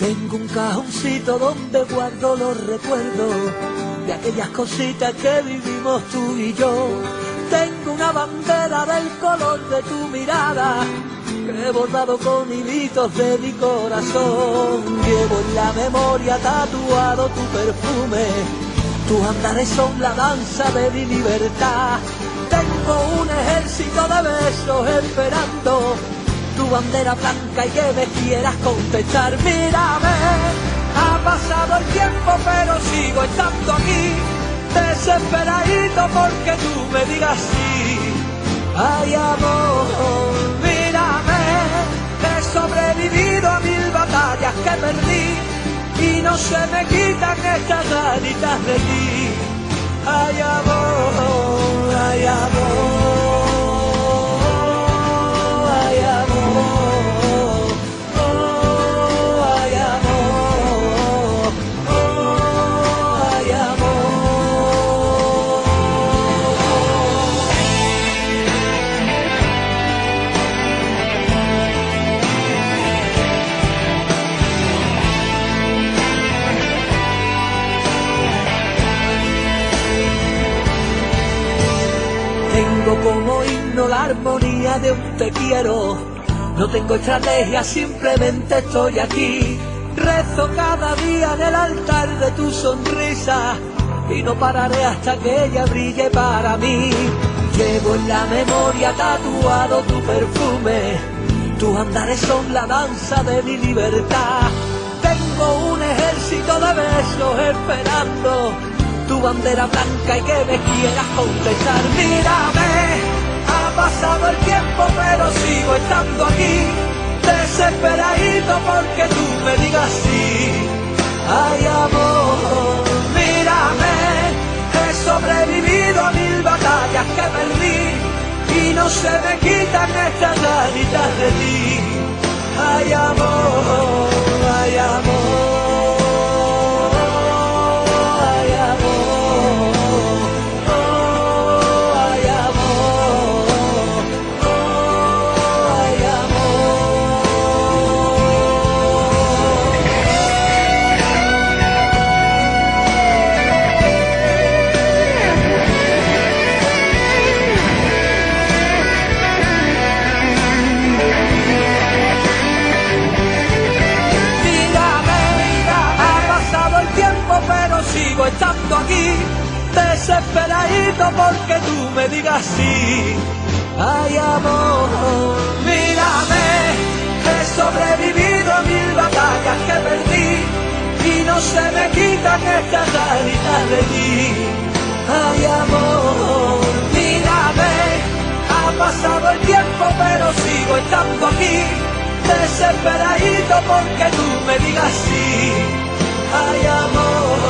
Tengo un cajoncito donde guardo los recuerdos de aquellas cositas que vivimos tú y yo. Tengo una bandera del color de tu mirada que he bordado con hilitos de mi corazón. Llevo en la memoria tatuado tu perfume. Tus andares son la danza de mi libertad. Tengo un ejército de besos esperando tu bandera blanca y que me quieras contestar. Mírame, ha pasado el tiempo pero sigo estando aquí, desesperadito porque tú me digas sí. Ay amor, mírame, he sobrevivido a mil batallas que perdí y no se me quitan estas ganitas de ti. Ay amor, ay amor. Como himno la armonía de un te quiero. No tengo estrategia, simplemente estoy aquí. Rezo cada día en el altar de tu sonrisa y no pararé hasta que ella brille para mí. Llevo en la memoria tatuado tu perfume, tus andares son la danza de mi libertad. Tengo un ejército de besos esperando tu bandera blanca y que me quieras contestar. Mírame, ha pasado el tiempo pero sigo estando aquí, desesperadito porque tú me digas sí. Ay amor, mírame, he sobrevivido a mil batallas que perdí y no se me quitan estas ganitas de ti. Ay amor, estando aquí, desesperadito porque tú me digas sí. Ay amor, mírame, he sobrevivido a mil batallas que perdí y no se me quitan estas ganitas de ti. Ay amor, mírame, ha pasado el tiempo pero sigo estando aquí, desesperadito porque tú me digas sí. Ay amor.